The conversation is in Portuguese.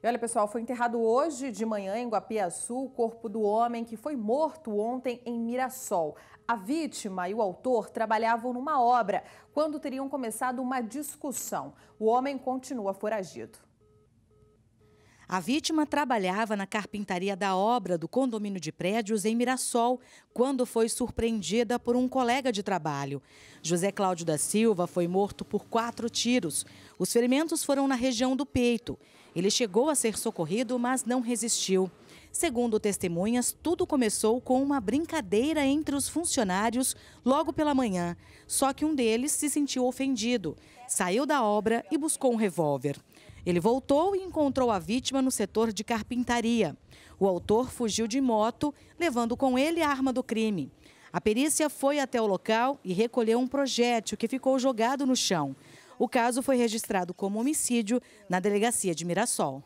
E olha, pessoal, foi enterrado hoje de manhã em Guapiaçu o corpo do homem que foi morto ontem em Mirassol. A vítima e o autor trabalhavam numa obra quando teriam começado uma discussão. O homem continua foragido. A vítima trabalhava na carpintaria da obra do condomínio de prédios em Mirassol, quando foi surpreendida por um colega de trabalho. José Cláudio da Silva foi morto por quatro tiros. Os ferimentos foram na região do peito. Ele chegou a ser socorrido, mas não resistiu. Segundo testemunhas, tudo começou com uma brincadeira entre os funcionários logo pela manhã. Só que um deles se sentiu ofendido, saiu da obra e buscou um revólver. Ele voltou e encontrou a vítima no setor de carpintaria. O autor fugiu de moto, levando com ele a arma do crime. A perícia foi até o local e recolheu um projétil que ficou jogado no chão. O caso foi registrado como homicídio na delegacia de Mirassol.